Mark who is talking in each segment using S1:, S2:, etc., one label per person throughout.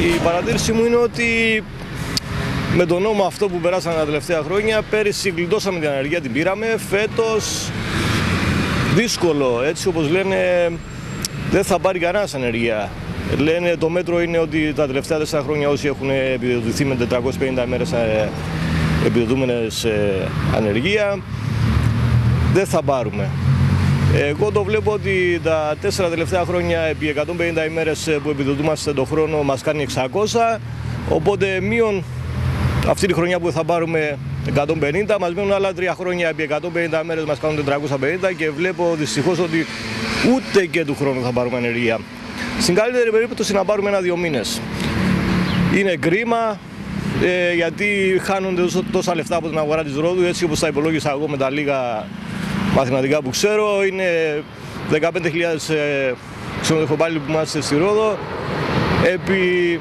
S1: Η παρατήρηση μου είναι ότι με τον νόμο αυτό που περάσαμε τα τελευταία χρόνια, πέρυσι γλιτώσαμε την ανεργία, την πήραμε. Φέτος δύσκολο, έτσι όπως λένε, δεν θα πάρει κανένας ανεργία. Λένε το μέτρο είναι ότι τα τελευταία τέσσερα χρόνια όσοι έχουν επιδοτηθεί με 450 μέρες ε, επιδοτούμενες ε, ανεργία, δεν θα πάρουμε. Εγώ το βλέπω ότι τα τέσσερα τελευταία χρόνια επί 150 ημέρες που επιδοτούμαστε το χρόνο μας κάνει 600, οπότε μείον αυτή τη χρονιά που θα πάρουμε 150, μας μείνουν άλλα τρία χρόνια επί 150 μέρες μας κάνουν 450 και βλέπω δυστυχώς ότι ούτε και του χρόνου θα πάρουμε ενεργεία. Στην καλύτερη περίπτωση να πάρουμε ένα-δύο μήνες. Είναι κρίμα, ε, γιατί χάνονται τόσα λεφτά από την αγορά της Ρόδου, έτσι όπως τα υπολόγισα εγώ με τα λίγα μαθηματικά που ξέρω, είναι 15.000 ε, ξενοδοχοπάλληλοι που είμαστε στη Ρόδο, επί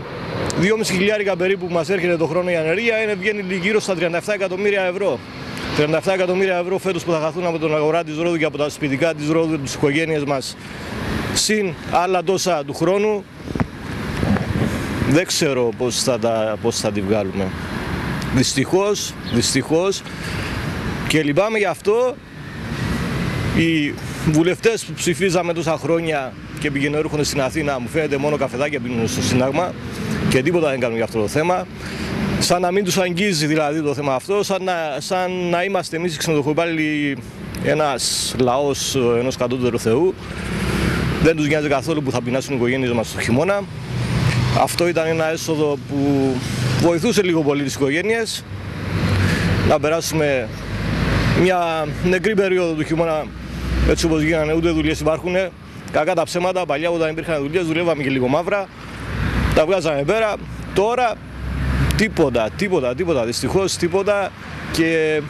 S1: 2,5 χιλιάρικα περίπου που μας έρχεται το χρόνο η ανεργία, είναι, βγαίνει γύρω στα 37 εκατομμύρια ευρώ. 37 εκατομμύρια ευρώ φέτος που θα χαθούν από τον αγορά της Ρόδου και από τα σπιτικά της Ρόδου, τις οικογένειες μας, συν άλλα τόσα του χρόνου, δεν ξέρω πώς θα, τα, πώς θα τη βγάλουμε. Δυστυχώς, δυστυχώς και λυπάμαι γι' αυτό οι βουλευτές που ψηφίζαμε τόσα χρόνια και πηγαίνουν έρχονται στην Αθήνα μου φαίνεται μόνο καφεδάκια πίνουν στο Σύνταγμα και τίποτα δεν κάνουν για αυτό το θέμα. Σαν να μην τους αγγίζει δηλαδή το θέμα αυτό, σαν να, σαν να είμαστε εμείς οι ξενοδοχοϊπάλληλοι ένας λαός ενός κατώτερου Θεού. Δεν τους νοιάζει καθόλου που θα πεινάσουν οι οικογένειες μας το χειμώνα. Αυτό ήταν ένα έσοδο που βοηθούσε λίγο πολύ τις οικογένειες να περάσουμε μια νεκρή περίοδο του χειμώνα έτσι όπως γίνανε, ούτε δουλειές υπάρχουν. Κακά τα ψέματα, παλιά όταν υπήρχαν δουλειές δουλεύαμε και λίγο μαύρα, τα βγάζαμε πέρα. Τώρα τίποτα, τίποτα, τίποτα, δυστυχώς τίποτα και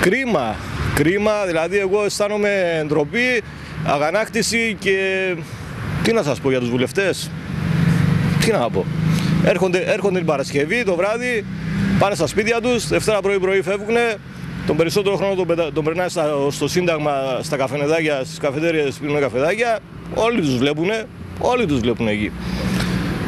S1: κρίμα, κρίμα, δηλαδή εγώ αισθάνομαι ντροπή, αγανάκτηση και τι να σας πω για τους βουλευτές, τι να πω. Έρχονται, έρχονται την Παρασκευή το βράδυ, πάνε στα σπίτια τους, Δευτέρα πρωί-πρωί φεύγουν, τον περισσότερο χρόνο τον, τον περνάει στο Σύνταγμα, στα καφενεδάκια, στις καφετέριες πίνουν καφεδάκια. Όλοι τους βλέπουν, όλοι τους βλέπουν εκεί.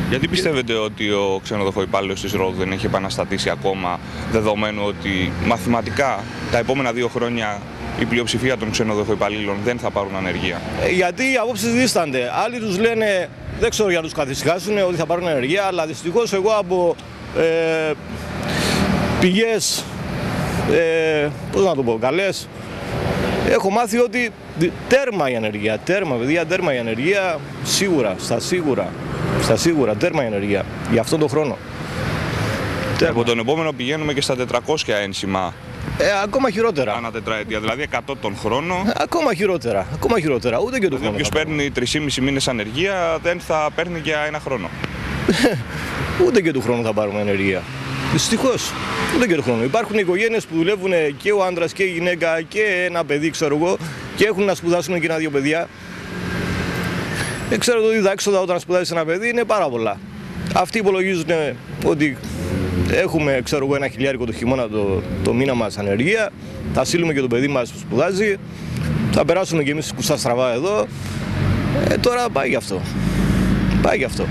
S2: Γιατί πιστεύετε ότι ο ξενοδοχός υπάλληλος της ΡΟΔ δεν έχει επαναστατήσει ακόμα, δεδομένου ότι μαθηματικά τα επόμενα δύο χρόνια η πλειοψηφία των ξενοδοχό υπαλλήλων δεν θα πάρουν ανεργία;
S1: Ε, γιατί οι απόψεις δίστανται. Άλλοι τους λένε, δεν ξέρω για να τους καθησυχάσουν, ότι θα πάρουν ανεργία, αλλά δυστυχώς εγώ από ε, πηγές ε, πώς να το πω, καλές. Έχω μάθει ότι τέρμα η ανεργία, τέρμα παιδιά, τέρμα η ανεργία, σίγουρα, στα σίγουρα, στα σίγουρα, τέρμα η ανεργία, για αυτόν τον χρόνο.
S2: Τέρμα. Από τον επόμενο πηγαίνουμε και στα 400 ένσημα.
S1: Ε, ακόμα χειρότερα.
S2: Ανά τετραετία, δηλαδή 100 τον χρόνο.
S1: Ε, ακόμα χειρότερα, ακόμα χειρότερα, ούτε και το χρόνο.
S2: Όποιος παίρνει 3,5 μήνες ανεργία δεν θα παίρνει για ένα χρόνο.
S1: ούτε και του χρόνου θα πάρουμε ανεργία. Δυστυχώς. Δεν και χρόνο. Υπάρχουν οικογένειες που δουλεύουν και ο άντρας και η γυναίκα και ένα παιδί, ξέρω εγώ, και έχουν να σπουδάσουν και ένα-δύο παιδιά. Δεν ξέρω ότι τα έξοδα όταν σπουδάζεις ένα παιδί είναι πάρα πολλά. Αυτοί υπολογίζουν ότι έχουμε ξέρω εγώ, ένα χιλιάρικο το χειμώνα το, το μήνα μας ανεργία. Θα στείλουμε και το παιδί μας που σπουδάζει. Θα περάσουμε και εμείς κουστά στραβά εδώ. Ε, τώρα πάει γι' αυτό. Πάει γι' αυτό.